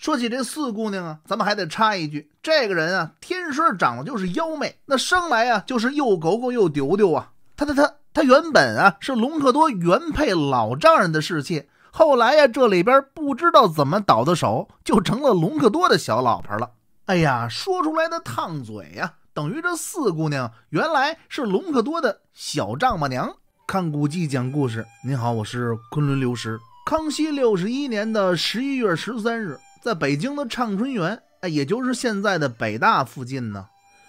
说起这四姑娘啊，咱们还得插一句，这个人啊，天生长得就是妖媚，那生来啊就是又狗狗又丢丢啊。他他他他原本啊是隆科多原配老丈人的侍妾，后来呀这里边不知道怎么倒的手，就成了隆科多的小老婆了。哎呀，说出来的烫嘴呀，等于这四姑娘原来是隆科多的小丈母娘。看古迹讲故事，您好，我是昆仑流石。康熙六十一年的十一月十三日。在北京的畅春园，哎，也就是现在的北大附近呢。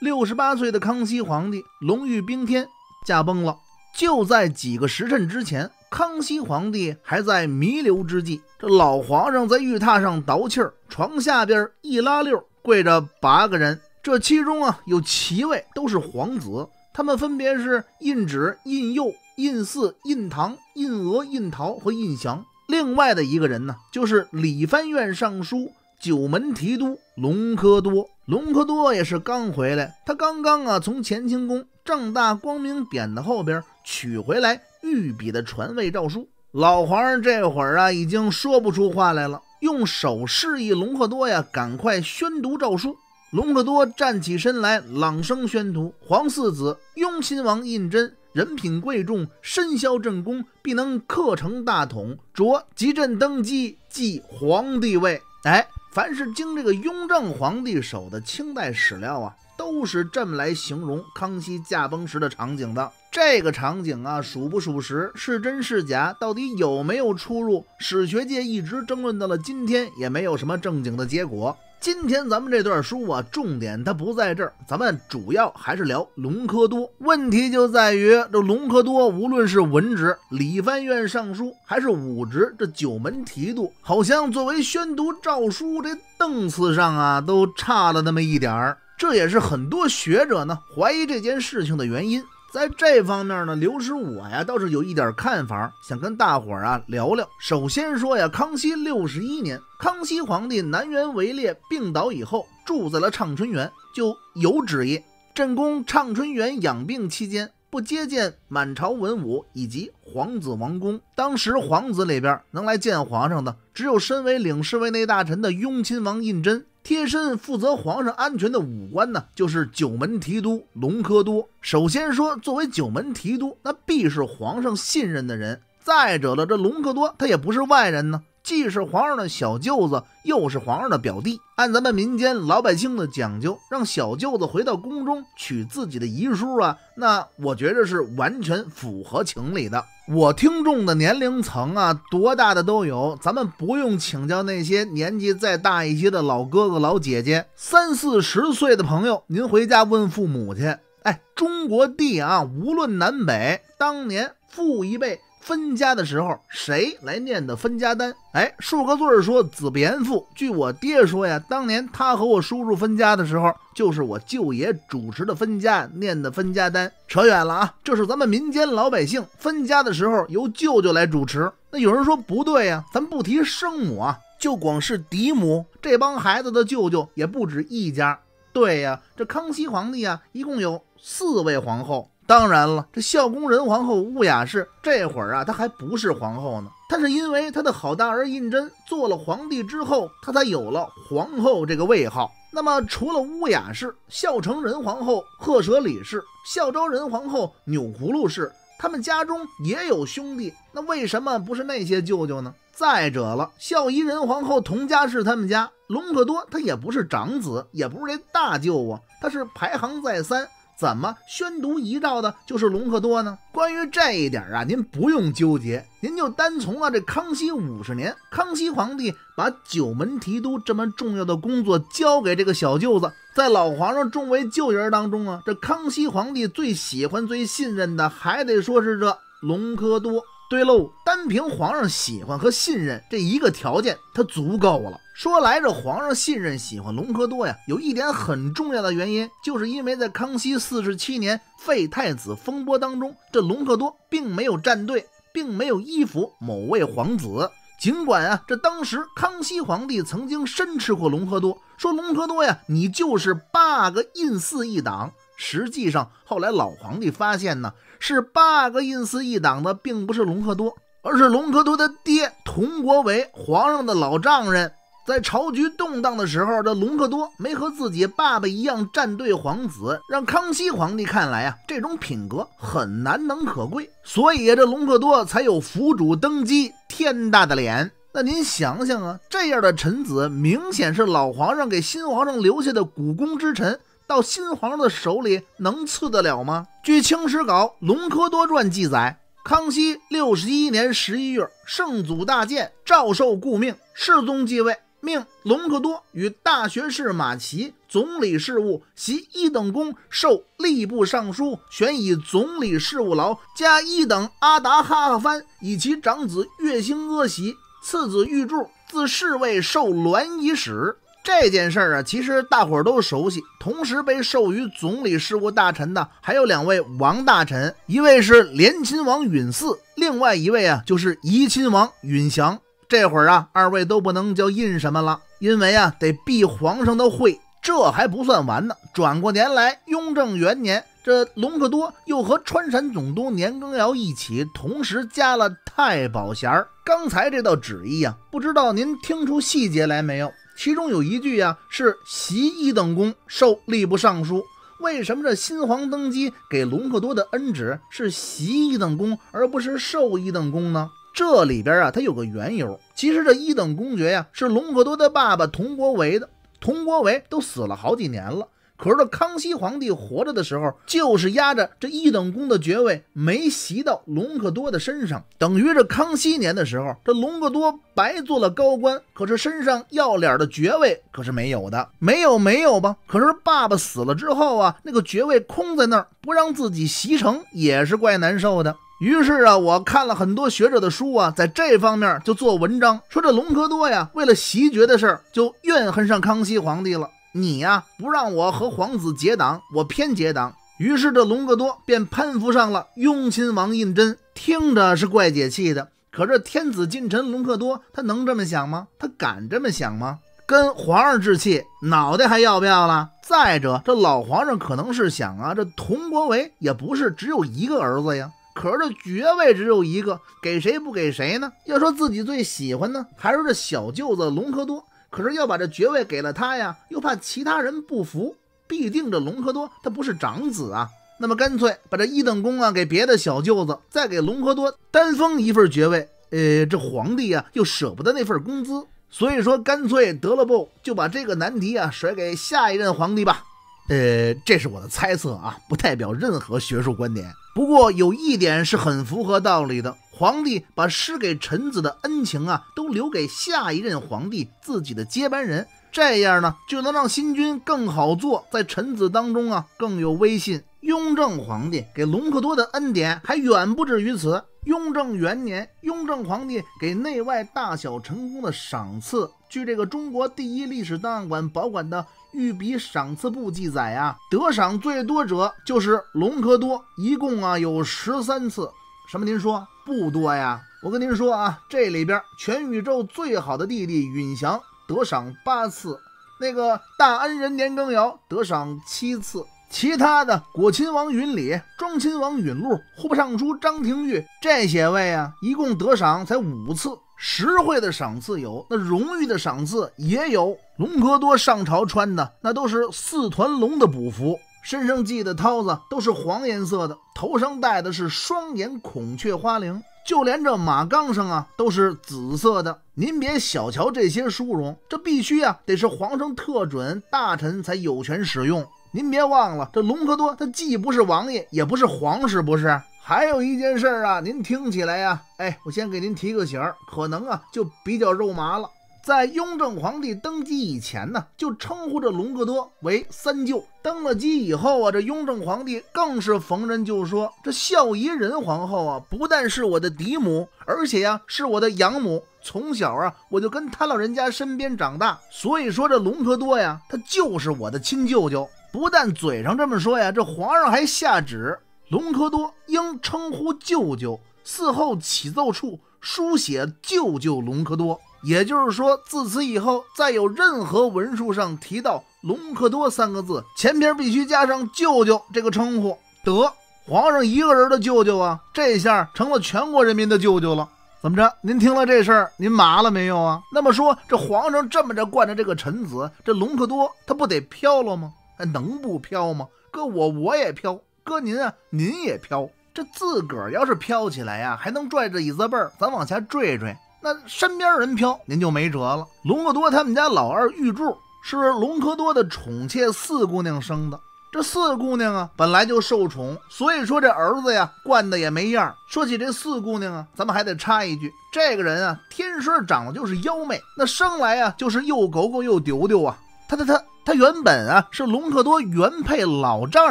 六十八岁的康熙皇帝龙御宾天驾崩了。就在几个时辰之前，康熙皇帝还在弥留之际，这老皇上在御榻上倒气儿，床下边一拉溜跪着八个人，这其中啊有七位都是皇子，他们分别是胤祉、胤佑、胤祀、胤堂、胤娥、胤桃和胤祥。另外的一个人呢，就是理藩院尚书、九门提督隆科多。隆科多也是刚回来，他刚刚啊从乾清宫正大光明匾的后边取回来御笔的传位诏书。老皇上这会儿啊已经说不出话来了，用手示意隆科多呀赶快宣读诏书。隆科多站起身来，朗声宣读：皇四子雍亲王胤禛。人品贵重，身肖正宫，必能克成大统。着即朕登基，继皇帝位。哎，凡是经这个雍正皇帝手的清代史料啊，都是这么来形容康熙驾崩时的场景的。这个场景啊，属不属实，是真是假，到底有没有出入，史学界一直争论到了今天，也没有什么正经的结果。今天咱们这段书啊，重点它不在这儿，咱们主要还是聊隆科多。问题就在于这隆科多，无论是文职理藩院尚书，还是武职这九门提督，好像作为宣读诏书这档次上啊，都差了那么一点儿。这也是很多学者呢怀疑这件事情的原因。在这方面呢，刘师我呀倒是有一点看法，想跟大伙儿啊聊聊。首先说呀，康熙六十一年，康熙皇帝南园围猎病倒以后，住在了畅春园，就有旨意，朕宫畅春园养病期间，不接见满朝文武以及皇子王公。当时皇子里边能来见皇上的，只有身为领侍卫内大臣的雍亲王胤禛。贴身负责皇上安全的武官呢，就是九门提督隆科多。首先说，作为九门提督，那必是皇上信任的人。再者了，这隆科多他也不是外人呢。既是皇上的小舅子，又是皇上的表弟。按咱们民间老百姓的讲究，让小舅子回到宫中取自己的遗书啊，那我觉着是完全符合情理的。我听众的年龄层啊，多大的都有，咱们不用请教那些年纪再大一些的老哥哥老姐姐，三四十岁的朋友，您回家问父母去。哎，中国地啊，无论南北，当年父一辈。分家的时候，谁来念的分家单？哎，数个字儿说子不言父。据我爹说呀，当年他和我叔叔分家的时候，就是我舅爷主持的分家，念的分家单。扯远了啊，这是咱们民间老百姓分家的时候由舅舅来主持。那有人说不对呀，咱不提生母啊，就光是嫡母，这帮孩子的舅舅也不止一家。对呀，这康熙皇帝啊，一共有四位皇后。当然了，这孝恭仁皇后乌雅氏这会儿啊，她还不是皇后呢。她是因为她的好大儿胤禛做了皇帝之后，她才有了皇后这个位号。那么，除了乌雅氏、孝成仁皇后、赫舍里氏、孝昭仁皇后、钮祜禄氏，他们家中也有兄弟，那为什么不是那些舅舅呢？再者了，孝仪仁皇后佟佳氏他们家隆科多，他也不是长子，也不是这大舅啊，他是排行在三。怎么宣读遗诏的就是隆科多呢？关于这一点啊，您不用纠结，您就单从啊这康熙五十年，康熙皇帝把九门提督这么重要的工作交给这个小舅子，在老皇上众位舅爷当中啊，这康熙皇帝最喜欢、最信任的，还得说是这隆科多。对喽，单凭皇上喜欢和信任这一个条件，他足够了。说来这皇上信任喜欢隆科多呀，有一点很重要的原因，就是因为在康熙四十七年废太子风波当中，这隆科多并没有站队，并没有依附某位皇子。尽管啊，这当时康熙皇帝曾经申斥过隆科多，说隆科多呀，你就是八个胤祀一党。实际上，后来老皇帝发现呢。是八个印司一党的，并不是隆科多，而是隆科多的爹佟国维，皇上的老丈人。在朝局动荡的时候，这隆科多没和自己爸爸一样站队皇子，让康熙皇帝看来啊，这种品格很难能可贵，所以这隆科多才有辅主登基天大的脸。那您想想啊，这样的臣子明显是老皇上给新皇上留下的股肱之臣，到新皇的手里能赐得了吗？据《清史稿·隆科多传》记载，康熙六十一年十一月，圣祖大建，诏授故命，世宗继位，命隆科多与大学士马齐总理事务，袭一等功，授吏部尚书，选以总理事务劳，加一等阿达哈哈藩，以其长子岳兴阿袭。次子玉柱自侍卫授銮仪使这件事儿啊，其实大伙儿都熟悉。同时被授予总理事务大臣的还有两位王大臣，一位是连亲王允嗣，另外一位啊就是怡亲王允祥。这会儿啊，二位都不能叫印什么了，因为啊得避皇上的讳。这还不算完呢，转过年来，雍正元年。这隆科多又和川陕总督年羹尧一起，同时加了太保衔儿刚才这道旨意啊，不知道您听出细节来没有？其中有一句呀，是袭一等功，受吏部尚书。为什么这新皇登基给隆科多的恩旨是袭一等功，而不是受一等功呢？这里边啊，它有个缘由。其实这一等公爵呀，是隆科多的爸爸佟国维的。佟国维都死了好几年了。可是这康熙皇帝活着的时候，就是压着这一等功的爵位没袭到隆科多的身上，等于这康熙年的时候，这隆科多白做了高官，可是身上要脸的爵位可是没有的，没有没有吧？可是爸爸死了之后啊，那个爵位空在那儿，不让自己袭成，也是怪难受的。于是啊，我看了很多学者的书啊，在这方面就做文章，说这隆科多呀，为了袭爵的事儿，就怨恨上康熙皇帝了。你呀，不让我和皇子结党，我偏结党。于是这隆科多便攀附上了雍亲王胤禛，听着是怪解气的。可这天子近臣隆科多，他能这么想吗？他敢这么想吗？跟皇上置气，脑袋还要不要了？再者，这老皇上可能是想啊，这佟国维也不是只有一个儿子呀。可是这爵位只有一个，给谁不给谁呢？要说自己最喜欢呢，还是这小舅子隆科多。可是要把这爵位给了他呀，又怕其他人不服，必定这隆科多他不是长子啊，那么干脆把这一等功啊给别的小舅子，再给隆科多单封一份爵位。呃，这皇帝呀又舍不得那份工资，所以说干脆得了不，就把这个难题啊甩给下一任皇帝吧。呃，这是我的猜测啊，不代表任何学术观点。不过有一点是很符合道理的。皇帝把施给臣子的恩情啊，都留给下一任皇帝自己的接班人，这样呢，就能让新君更好做，在臣子当中啊更有威信。雍正皇帝给隆科多的恩典还远不止于此。雍正元年，雍正皇帝给内外大小臣工的赏赐，据这个中国第一历史档案馆保管的《御笔赏赐簿》记载啊，得赏最多者就是隆科多，一共啊有十三次。什么？您说？不多呀，我跟您说啊，这里边全宇宙最好的弟弟允祥得赏八次，那个大恩人年羹尧得赏七次，其他的果亲王允礼、庄亲王允禄、户部尚书张廷玉这些位啊，一共得赏才五次。实惠的赏赐有，那荣誉的赏赐也有。隆科多上朝穿的那都是四团龙的补服。身上系的绦子都是黄颜色的，头上戴的是双眼孔雀花翎，就连这马杠上啊都是紫色的。您别小瞧这些殊荣，这必须啊得是皇上特准，大臣才有权使用。您别忘了，这隆科多他既不是王爷，也不是皇室，不是？还有一件事啊，您听起来呀，哎，我先给您提个醒儿，可能啊就比较肉麻了。在雍正皇帝登基以前呢，就称呼着隆科多为三舅。登了基以后啊，这雍正皇帝更是逢人就说：“这孝仪仁皇后啊，不但是我的嫡母，而且呀，是我的养母。从小啊，我就跟他老人家身边长大，所以说这隆科多呀，他就是我的亲舅舅。不但嘴上这么说呀，这皇上还下旨，隆科多应称呼舅舅，嗣后起奏处书写舅舅隆科多。”也就是说，自此以后，再有任何文书上提到隆科多三个字，前边必须加上舅舅这个称呼。得，皇上一个人的舅舅啊，这下成了全国人民的舅舅了。怎么着？您听了这事儿，您麻了没有啊？那么说，这皇上这么着惯着这个臣子，这隆科多他不得飘了吗？能不飘吗？搁我我也飘，搁您啊您也飘。这自个儿要是飘起来呀，还能拽着椅子背儿，咱往下坠坠。那身边人飘，您就没辙了。隆科多他们家老二玉柱是隆科多的宠妾四姑娘生的。这四姑娘啊，本来就受宠，所以说这儿子呀，惯的也没样。说起这四姑娘啊，咱们还得插一句，这个人啊，天生长得就是妖媚，那生来啊，就是又狗狗又丢丢啊。他他他他原本啊是隆科多原配老丈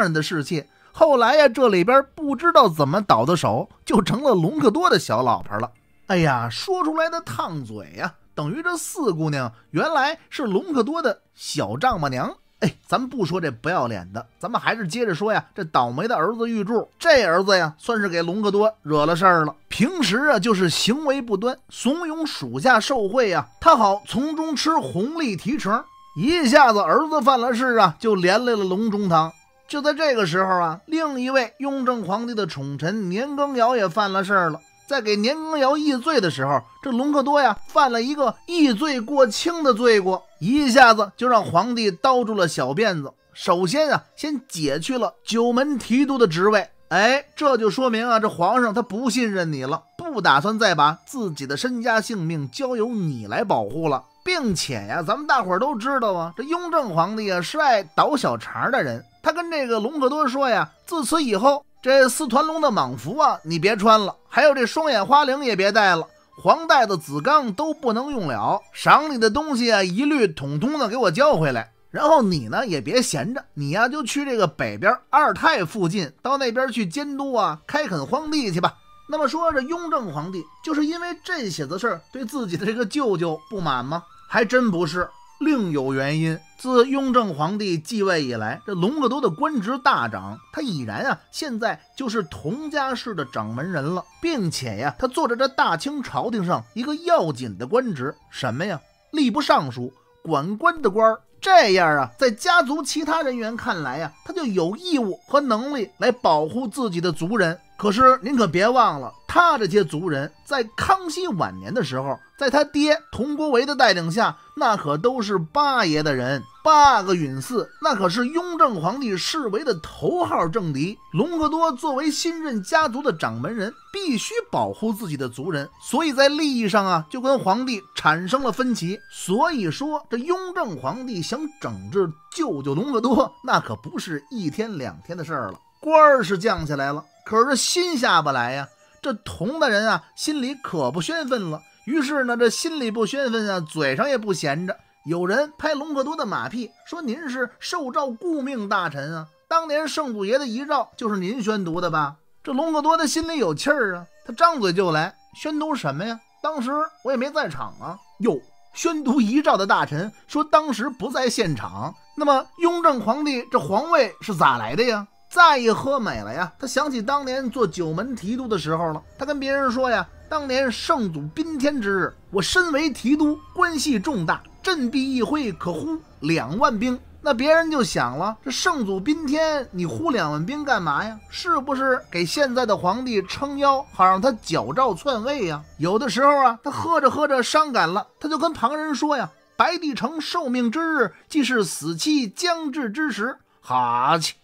人的侍妾，后来呀，这里边不知道怎么倒的手，就成了隆科多的小老婆了。哎呀，说出来的烫嘴呀，等于这四姑娘原来是隆科多的小丈母娘。哎，咱不说这不要脸的，咱们还是接着说呀。这倒霉的儿子玉柱，这儿子呀，算是给隆科多惹了事儿了。平时啊，就是行为不端，怂恿属下受贿呀，他好从中吃红利提成。一下子儿子犯了事啊，就连累了隆中堂。就在这个时候啊，另一位雍正皇帝的宠臣年羹尧也犯了事儿了。在给年羹尧议罪的时候，这隆科多呀犯了一个议罪过轻的罪过，一下子就让皇帝叨住了小辫子。首先啊，先解去了九门提督的职位。哎，这就说明啊，这皇上他不信任你了，不打算再把自己的身家性命交由你来保护了。并且呀，咱们大伙儿都知道啊，这雍正皇帝啊是爱倒小肠的人。他跟这个隆科多说呀，自此以后。这四团龙的蟒服啊，你别穿了；还有这双眼花翎也别戴了，黄带子、紫钢都不能用了。赏你的东西啊，一律统统的给我交回来。然后你呢，也别闲着，你呀就去这个北边二太附近，到那边去监督啊，开垦荒地去吧。那么说，这雍正皇帝就是因为这些子事儿对自己的这个舅舅不满吗？还真不是。另有原因。自雍正皇帝继位以来，这隆科多的官职大涨，他已然啊，现在就是佟家氏的掌门人了，并且呀，他做着这大清朝廷上一个要紧的官职，什么呀？吏部尚书，管官的官儿。这样啊，在家族其他人员看来呀，他就有义务和能力来保护自己的族人。可是您可别忘了，他这些族人在康熙晚年的时候，在他爹佟国维的带领下，那可都是八爷的人。八个允嗣，那可是雍正皇帝视为的头号政敌。隆科多作为新任家族的掌门人，必须保护自己的族人，所以在利益上啊，就跟皇帝产生了分歧。所以说，这雍正皇帝想整治舅舅隆科多，那可不是一天两天的事儿了。官儿是降下来了，可是心下不来呀。这佟大人啊，心里可不宣愤了。于是呢，这心里不宣愤啊，嘴上也不闲着。有人拍隆科多的马屁，说您是受诏顾命大臣啊，当年圣祖爷的遗诏就是您宣读的吧？这隆科多的心里有气儿啊，他张嘴就来，宣读什么呀？当时我也没在场啊。哟，宣读遗诏的大臣说当时不在现场，那么雍正皇帝这皇位是咋来的呀？再一喝美了呀，他想起当年做九门提督的时候了，他跟别人说呀，当年圣祖宾天之日，我身为提督，关系重大。振臂一挥，可呼两万兵。那别人就想了：这圣祖宾天，你呼两万兵干嘛呀？是不是给现在的皇帝撑腰，好让他矫诏篡位呀？有的时候啊，他喝着喝着伤感了，他就跟旁人说呀：“白帝城受命之日，即是死期将至之时。”哈气，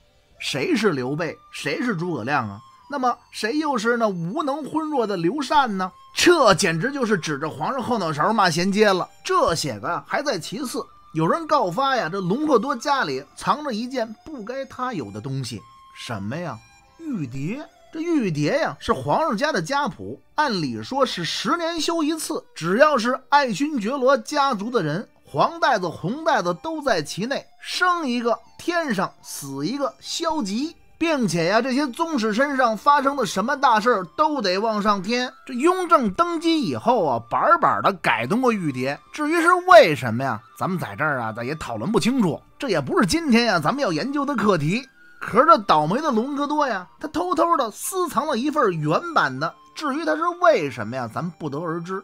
谁是刘备？谁是诸葛亮啊？那么谁又是那无能昏弱的刘禅呢？这简直就是指着皇上后脑勺骂衔接了。这些个还在其次，有人告发呀，这隆科多家里藏着一件不该他有的东西，什么呀？玉蝶。这玉蝶呀，是皇上家的家谱，按理说是十年修一次，只要是爱新觉罗家族的人，黄带子、红带子都在其内，生一个天上，死一个消极。并且呀，这些宗室身上发生的什么大事都得往上添。这雍正登基以后啊，板板的改动过玉牒。至于是为什么呀，咱们在这儿啊，咱也讨论不清楚。这也不是今天呀，咱们要研究的课题。可是这倒霉的隆科多呀，他偷偷的私藏了一份原版的。至于他是为什么呀，咱不得而知。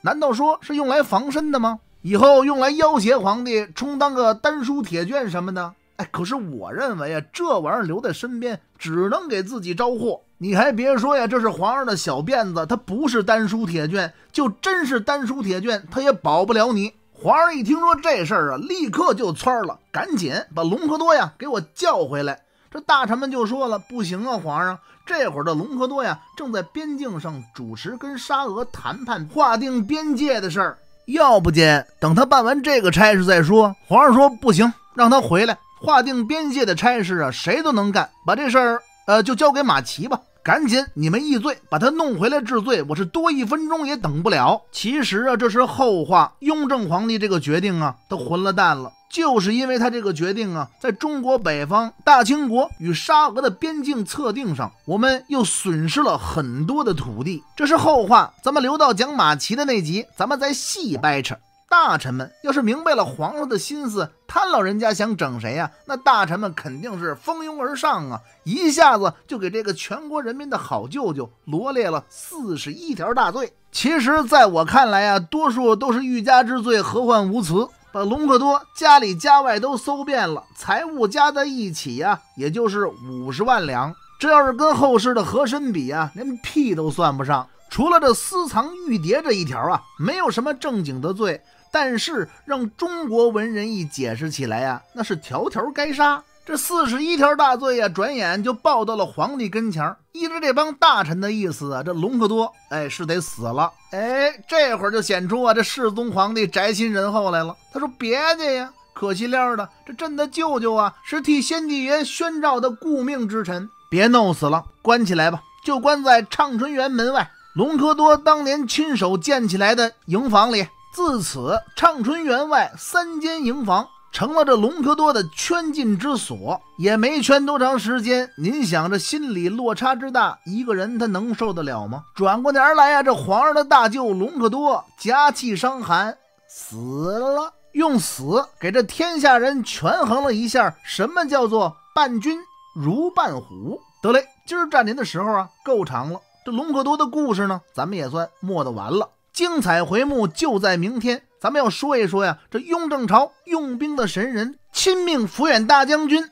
难道说是用来防身的吗？以后用来要挟皇帝，充当个丹书铁卷什么的？哎，可是我认为啊，这玩意儿留在身边，只能给自己招祸。你还别说呀，这是皇上的小辫子，他不是丹书铁卷，就真是丹书铁卷，他也保不了你。皇上一听说这事儿啊，立刻就蹿了，赶紧把隆科多呀给我叫回来。这大臣们就说了：“不行啊，皇上，这会儿的隆科多呀正在边境上主持跟沙俄谈判划定边界的事儿，要不见等他办完这个差事再说。”皇上说：“不行，让他回来。划定边界的差事啊，谁都能干，把这事儿呃就交给马奇吧。”赶紧，你们议罪，把他弄回来治罪。我是多一分钟也等不了。其实啊，这是后话。雍正皇帝这个决定啊，他混了蛋了，就是因为他这个决定啊，在中国北方大清国与沙俄的边境测定上，我们又损失了很多的土地。这是后话，咱们留到讲马齐的那集，咱们再细掰扯。大臣们要是明白了皇上的心思，他老人家想整谁呀？那大臣们肯定是蜂拥而上啊，一下子就给这个全国人民的好舅舅罗列了四十一条大罪。其实，在我看来啊，多数都是欲加之罪，何患无辞。把隆科多家里家外都搜遍了，财物加在一起呀，也就是五十万两。这要是跟后世的和珅比啊，连屁都算不上。除了这私藏玉碟这一条啊，没有什么正经的罪。但是让中国文人一解释起来呀，那是条条该杀。这四十一条大罪呀，转眼就报到了皇帝跟前依着这帮大臣的意思啊，这隆科多哎是得死了。哎，这会儿就显出啊，这世宗皇帝宅心仁厚来了。他说：“别介呀，可惜了的，这朕的舅舅啊，是替先帝爷宣召的顾命之臣，别弄死了，关起来吧，就关在畅春园门外，隆科多当年亲手建起来的营房里。”自此，畅春园外三间营房成了这隆科多的圈禁之所，也没圈多长时间。您想，这心理落差之大，一个人他能受得了吗？转过年来呀，这皇上的大舅隆科多夹气伤寒死了，用死给这天下人权衡了一下，什么叫做伴君如伴虎。得嘞，今儿占您的时候啊，够长了。这隆科多的故事呢，咱们也算默的完了。精彩回目就在明天，咱们要说一说呀，这雍正朝用兵的神人，亲命抚远大将军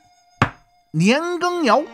年羹尧。